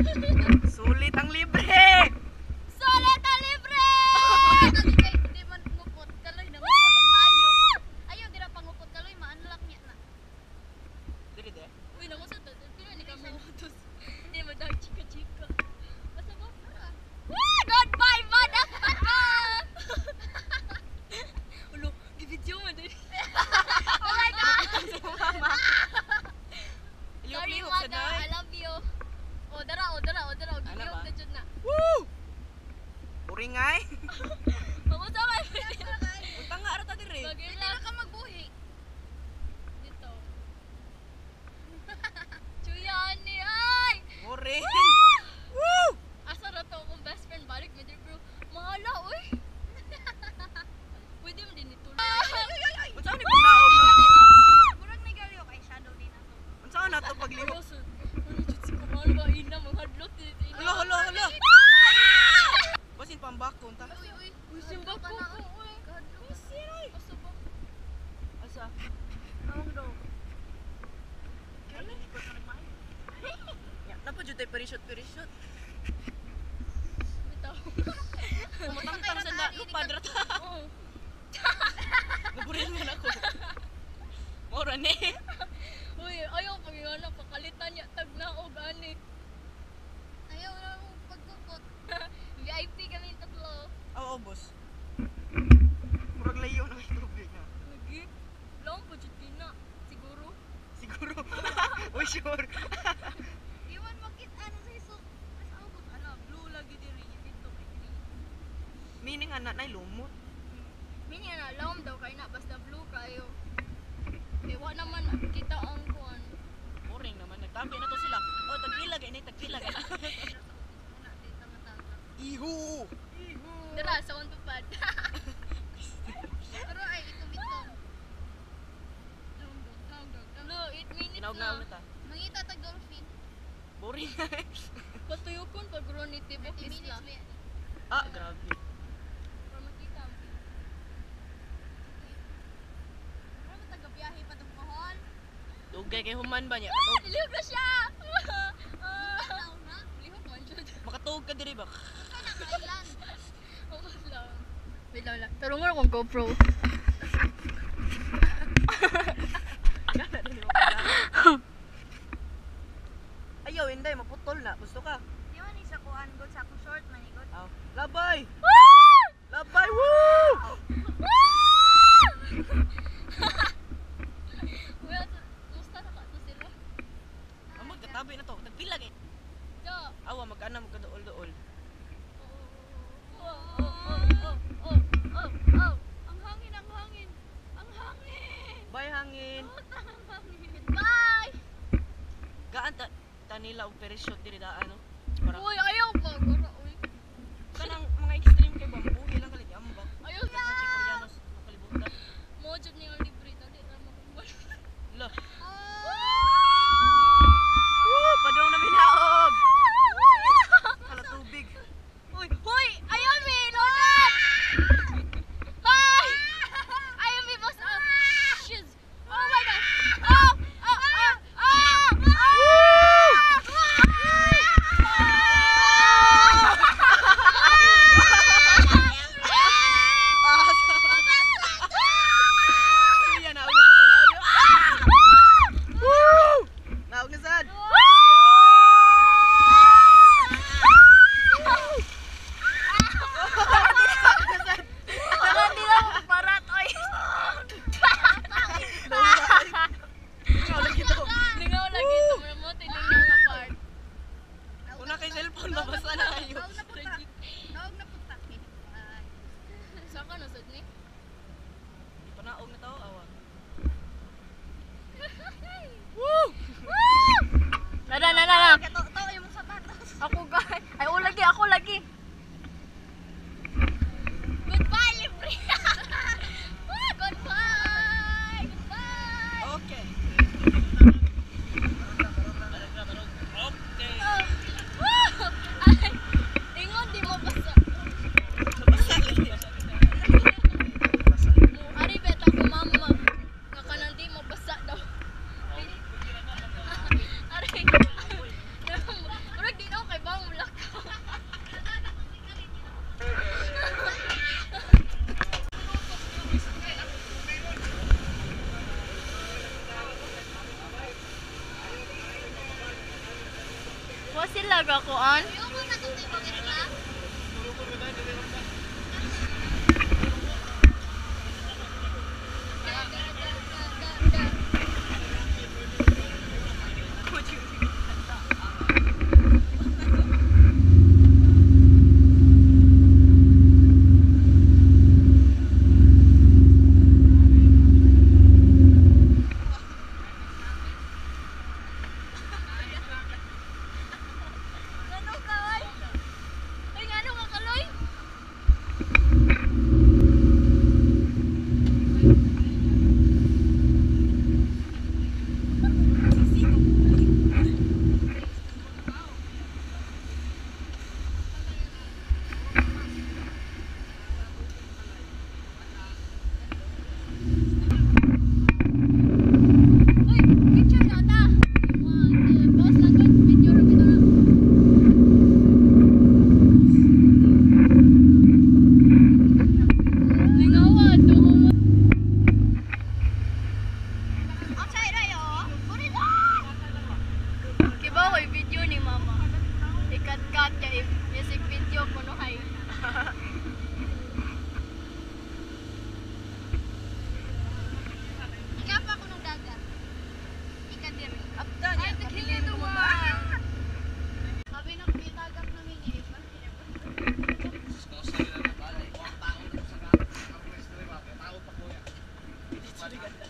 Ha ha ha! Ito'y parisot-parisot. Ito. Pumatang-tang sa daan. Padra ta. Oo. Naburin mo na ko. Moro ne. Uy, ayaw pag yun. Pakalitan niya. Tagnaog, ani. okay na basta blue kayo. Eh wa naman kita ang kuan boring naman nagtampi na to sila. Oh tagpila gay eh, ni tagpila gay ihu! ihu dira sa on tupad pero ay itong bitong no it minutes Inaog na. ulit ah mangita tag dolphin. Boring. Na patuyokon pag ron ni tibok isla ah grabe. Gay kay human ba niya? Ah, Katog. Lihog na siya. Ah. Lihog man ka diri ba? Kana kailan. Oh, lang. Wait lang. Tarungor kong GoPro. operasyon diri da ano ಮಾಡಿ ಗಂಟೆ